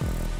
Bye.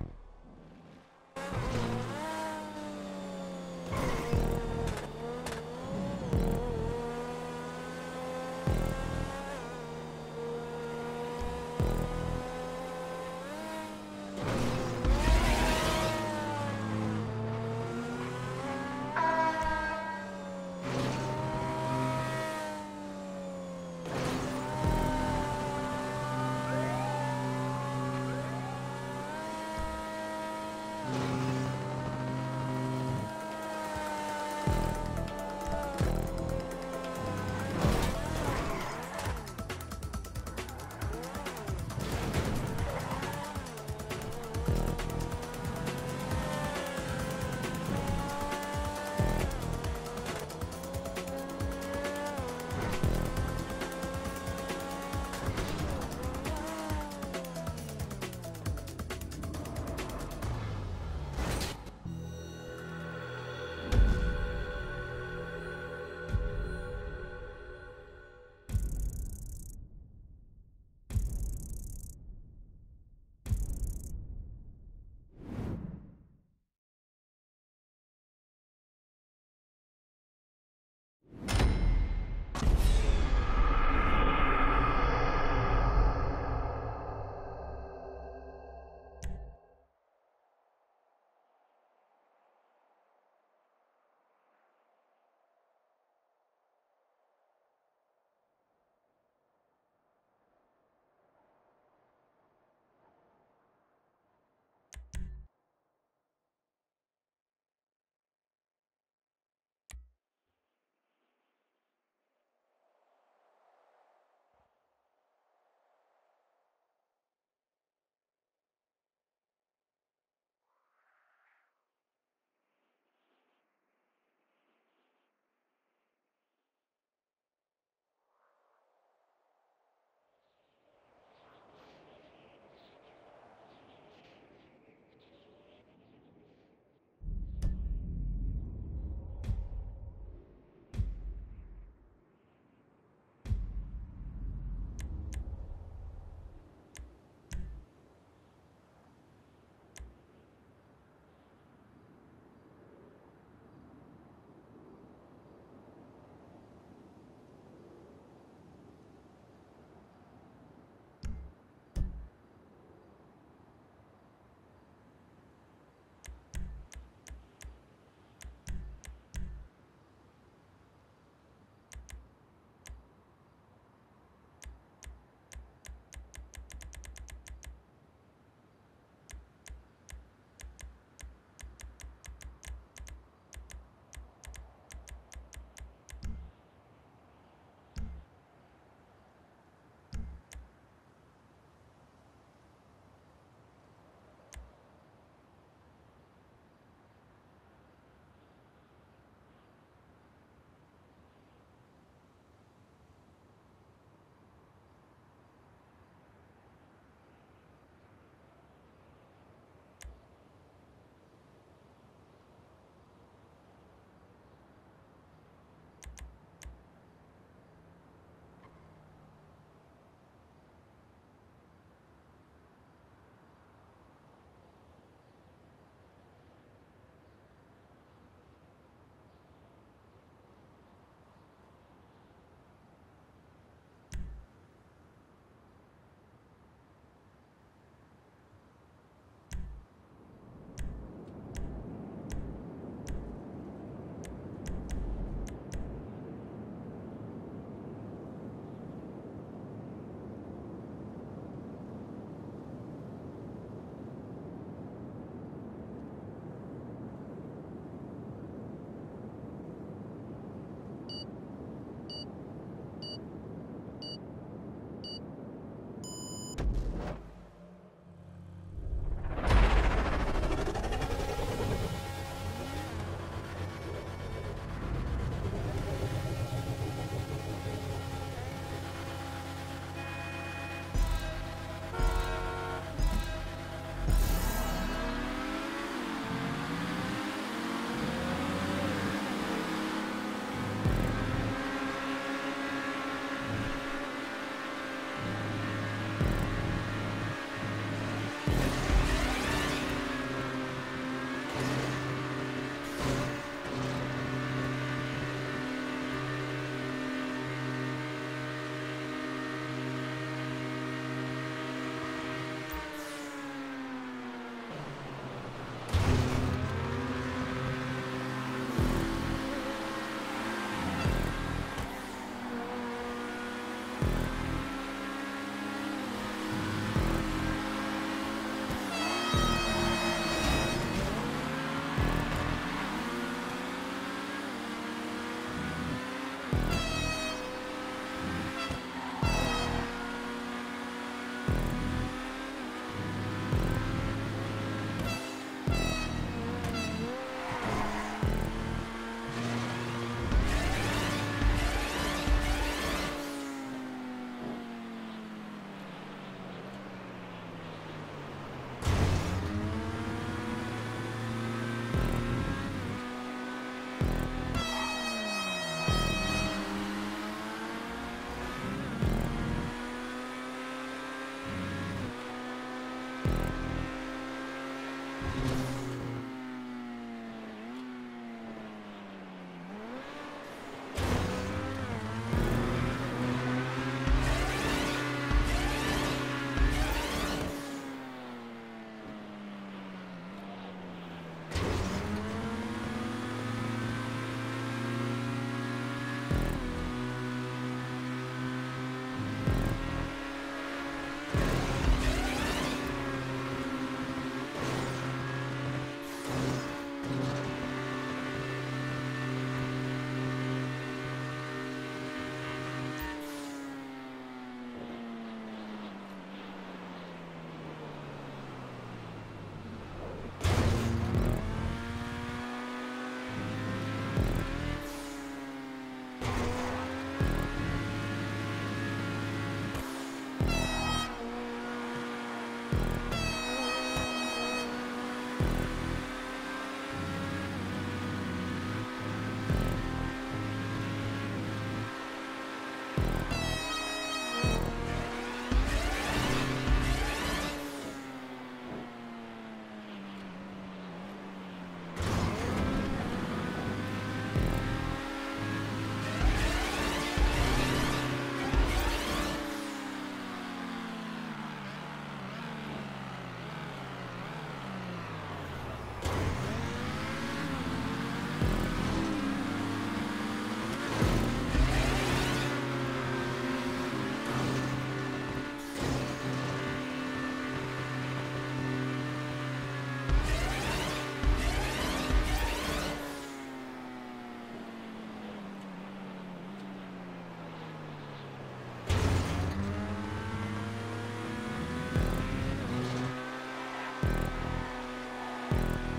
Bye.